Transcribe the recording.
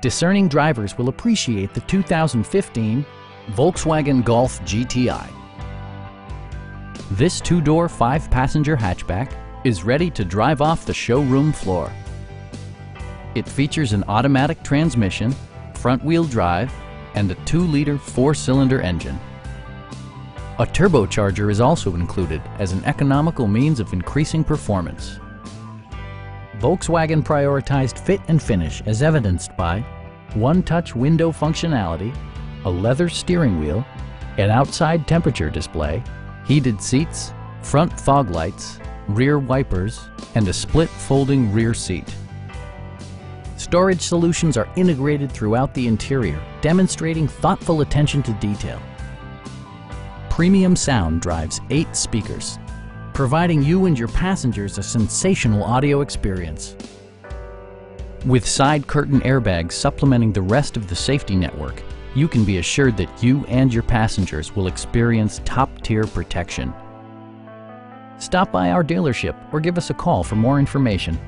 discerning drivers will appreciate the 2015 Volkswagen Golf GTI. This two-door, five-passenger hatchback is ready to drive off the showroom floor. It features an automatic transmission, front-wheel drive, and a 2-liter four-cylinder engine. A turbocharger is also included as an economical means of increasing performance. Volkswagen prioritized fit and finish as evidenced by one-touch window functionality, a leather steering wheel, an outside temperature display, heated seats, front fog lights, rear wipers, and a split folding rear seat. Storage solutions are integrated throughout the interior, demonstrating thoughtful attention to detail. Premium sound drives eight speakers, providing you and your passengers a sensational audio experience. With side curtain airbags supplementing the rest of the safety network, you can be assured that you and your passengers will experience top-tier protection. Stop by our dealership or give us a call for more information.